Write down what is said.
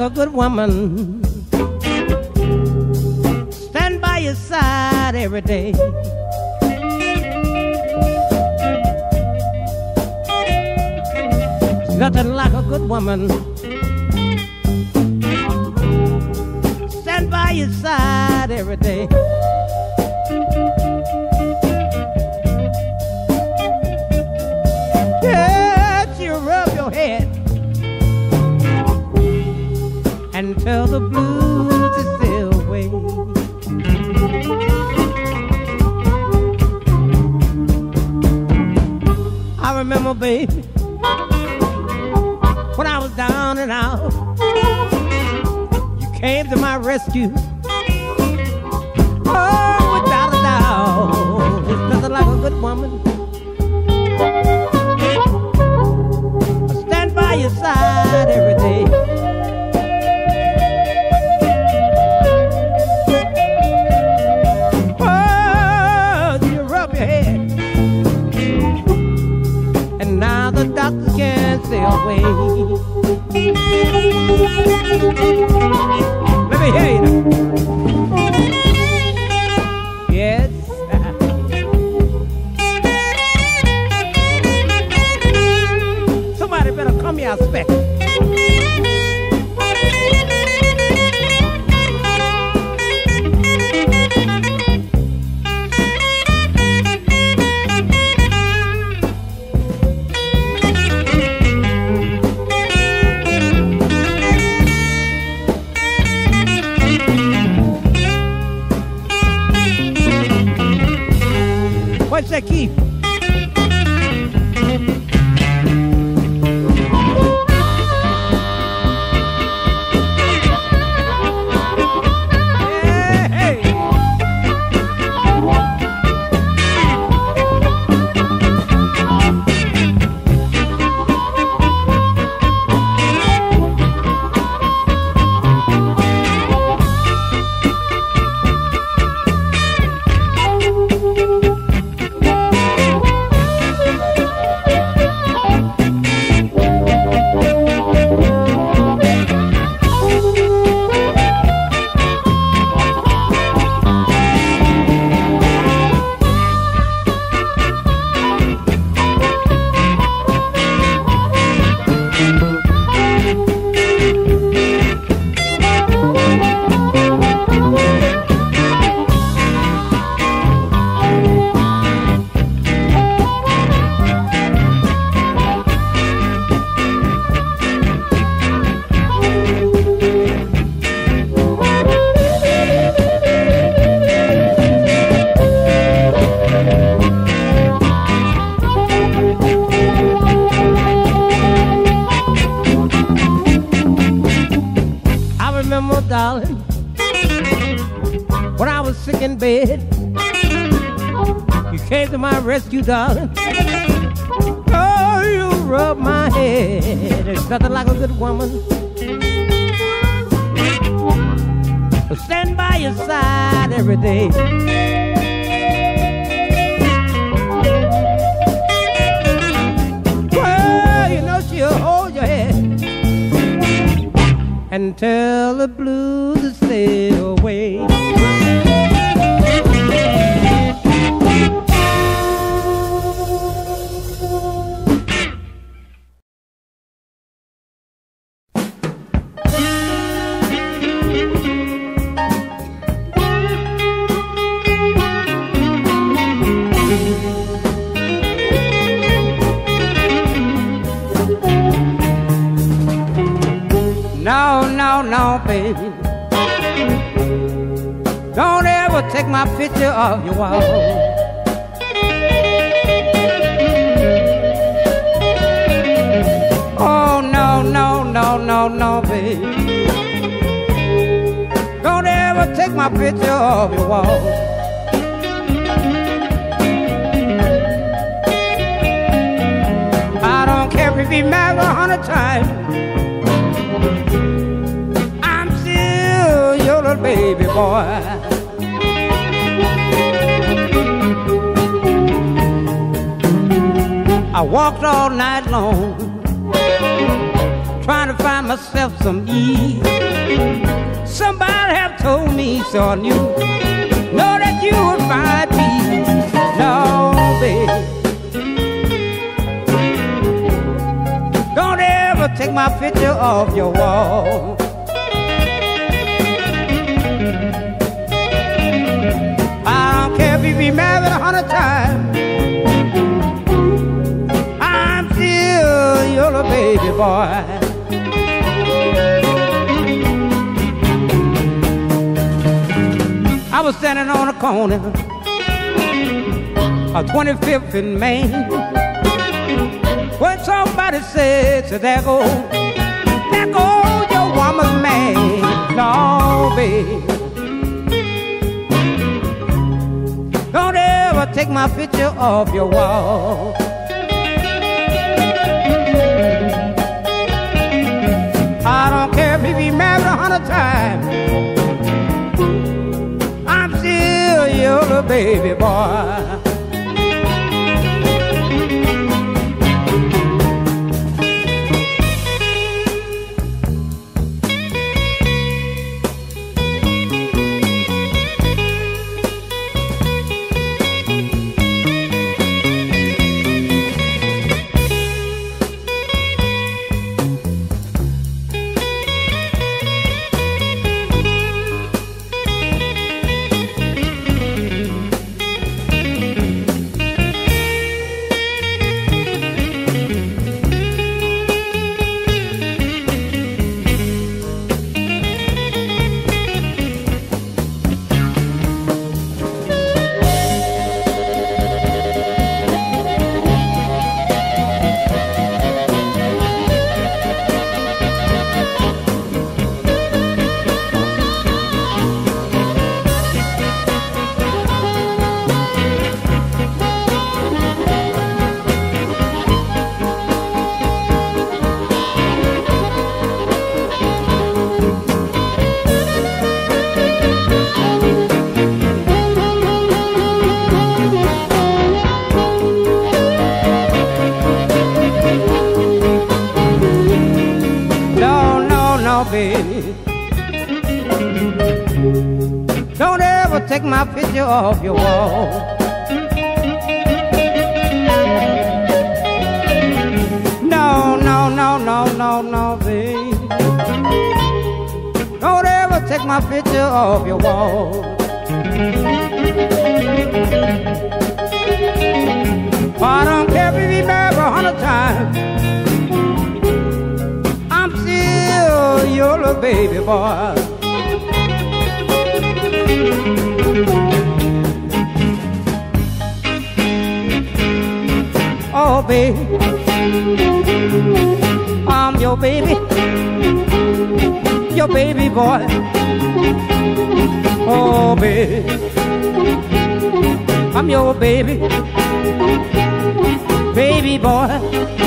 like a good woman. Stand by your side every day. nothing like a good woman. Stand by your side every day. When I was down and out. You came to my rescue. Oh, without a doubt, there's nothing like a good woman. I stand by your side every What's that in bed, you came to my rescue, darling. Oh, you rubbed my head. There's nothing like a good woman. to Stand by your side every day. Well, you know she'll hold your head and tell the blues No, no, no, baby. Don't ever take my picture off your wall. Oh, no, no, no, no, no, baby. Don't ever take my picture off your wall. I don't care if you married a hundred times. I'm still your little baby boy. I walked all night long, trying to find myself some ease. Somebody have told me, so I knew, know that you would find peace. No, my picture off your wall. I don't care if you be married a hundred times. I'm still your baby boy. I was standing on a corner of 25th and Main when somebody said, so there go, there go your woman's man. No, baby. Don't ever take my picture off your wall. I don't care if be married a hundred times. I'm still your baby boy. Baby. Don't ever take my picture off your wall. No, no, no, no, no, no, baby. Don't ever take my picture off your wall. I don't care if you be married a hundred times. You're a baby boy. Oh, baby, I'm your baby, your baby boy. Oh, baby, I'm your baby, baby boy.